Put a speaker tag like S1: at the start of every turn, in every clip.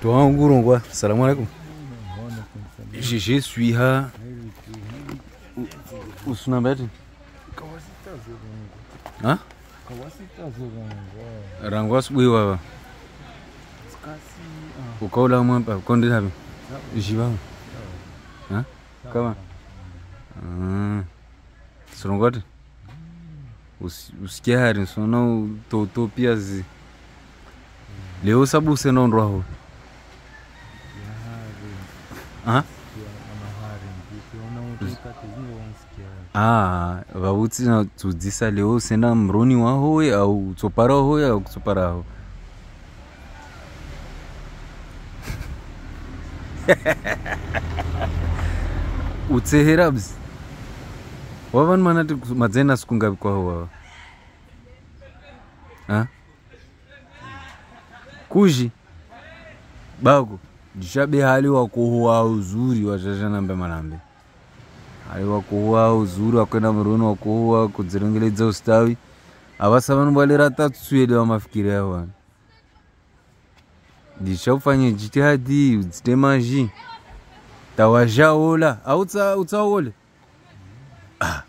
S1: Tuan Gurungwa, salam alaikum. GG Suiha Usunambed. Hã? Ranguas Uiwa. O qual lá uma quando sabe? Jiba. Hã? Calma. Ah. Surungod. Os os que haram são não totô piazi. Leu sabu senão roho. Ah, vautsi na tsudzisa leo usenda mroni wahowe au tsopara wahowe au kutsoparaho utsehera bzi wavanu manati madzena sikungavi kwaho wava kuzhi bako ndichabe hali wakuhuwa uzuri wachachanambe manambe hali wakuhuwa uzuri wakwenda mruni wakuhuwa kudzirengeledza ustawi. Avasa vanobwalera tatswede wamafikiri yavo vanu ndichakufanya jitihadi udzite mazhi tawazhaola autsaole ah.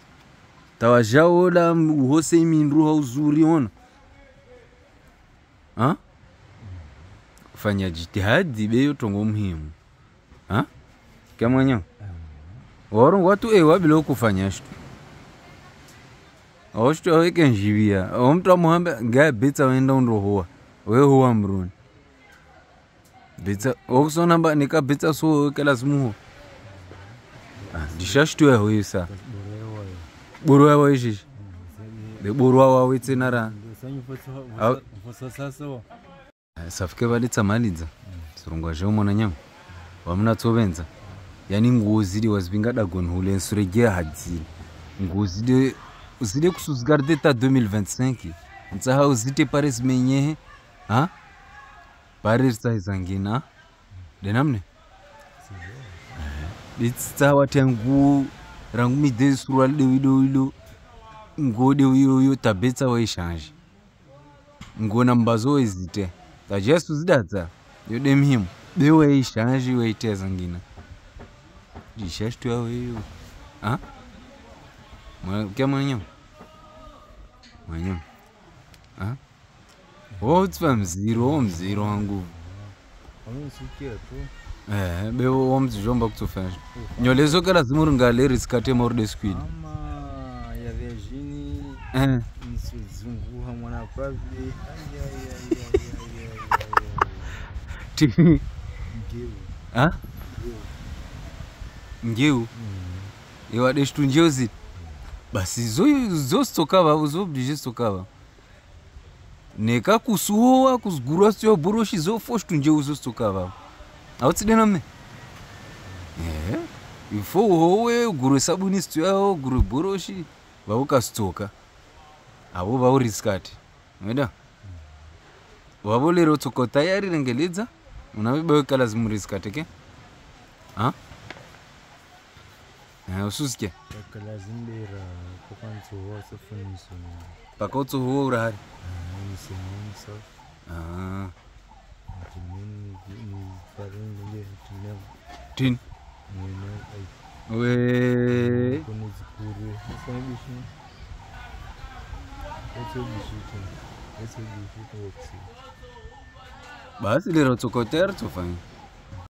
S1: tawazhaola uhose imindruha hauzuri ona ha? Fanya jitihadi beyo tongo muhimu. Ha? kamwanya warongo watu e wabile kufanya shitu awashitu aweke njivia omtu amuhambe nga bitsa wenda undohuwa wehuwa mruni. Betsa okusonamba nikabetsa so wekela simuho ndishashitu yaho sa buru yawo ishishi beburu wawo awetsenara safike vadetsamanidza zvirongwa zveumona nyama. Vamunatsovenza yani ngozi de wazipingada gonhula ensurege hadziri. Ngozi de uzide kusuzgarde ta 2025 ntsaha uzite paris menyehe. Ha? Barertsaizangina denamne ditsitsawa eh, tengu rangu mide suruali dewidowido ngo dewiyoyo tabetsa waishanji ngona mbazo wezite tajesu zidatsa yode muhimu bewaishanje weiteza ngina jishashtu yaweyo ah kya mwanyo? Mwanyo. Ah? Wotsva mziro wo mziro wangu eh be wo mzijomba kutsofanya nyolezo kala zimuringale risikate marude squid. Eh.
S2: Nsuzunguha mwana pavi
S1: ti ah ngeu iwade shitu njeu ziti basi zo zositokava zoblige sitokava neka kusuhowa kuzigurwa sio boroshi zofo shitu njeu zositokava autsidena mme ehe ifo uhowe ugurwe sabuni sityo yaho ugurwe boroshi vaukasitoka avo vauriskati oida wavo lero tsoko tayari rengelidza unavibawekala zimuriskati ke? Ha? Na ususike
S2: yakalazimbira kwakwanzowa sefuniso
S1: paka utsohuwa uri hari?
S2: Nisemonsa
S1: Ah, basi lero tsoko tayari tsofanya